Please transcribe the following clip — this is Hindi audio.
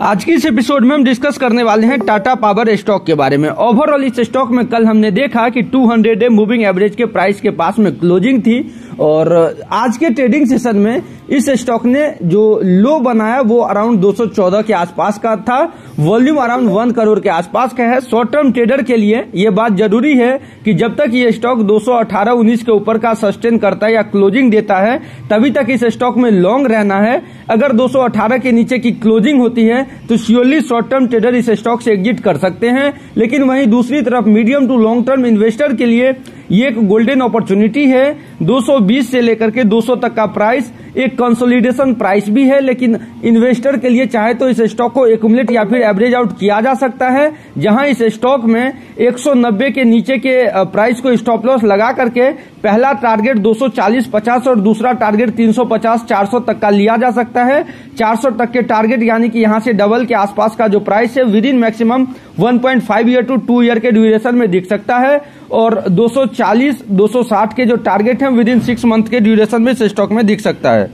आज की इस एपिसोड में हम डिस्कस करने वाले हैं टाटा पावर स्टॉक के बारे में। ओवरऑल इस स्टॉक में कल हमने देखा कि 200 डे मूविंग एवरेज के प्राइस के पास में क्लोजिंग थी। और आज के ट्रेडिंग सेशन में इस स्टॉक ने जो लो बनाया, वो अराउंड 214 के आसपास का था। वॉल्यूम अराउंड वन करोड़ के आसपास का है। शॉर्ट टर्म ट्रेडर के लिए ये बात ज़रूरी है कि जब तक ये स्टॉक 218 19 के ऊपर का सस्टेन करता है या क्लोजिंग देता है, तभी तक इस स्टॉक में लॉन्ग रहना है। अगर 218 के नीचे की क्लोजिंग होती है तो श्योरली शॉर्ट टर्म ट्रेडर इस स्टॉक से एग्जिट कर सकते हैं। लेकिन वहीं दूसरी तरफ़ medium to long term investor के लिए ये एक गोल्डन अपॉर्चुनिटी है। 220 से लेकर के 200 तक का प्राइस एक कंसोलिडेशन प्राइस भी है, लेकिन इन्वेस्टर के लिए चाहे तो इस स्टॉक को एकुमुलेट या फिर एवरेज आउट किया जा सकता है, जहाँ इस स्टॉक में 190 के नीचे के प्राइस को स्टॉप लॉस लगा करके पहला टारगेट 240 50 और दूसरा टारगेट 350 400 तक का लिया जा सकता है। 400 तक के टारगेट यानी कि यहाँ से डबल के आसपास का जो प्राइस है within maximum 1.5 year to two year के ड्यूरेशन में दिख सकता है और 240 260 के जो टारगेट है विद इन सिक्स मंथ के ड्यूरेशन में इस स्टॉक में दिख सकता है।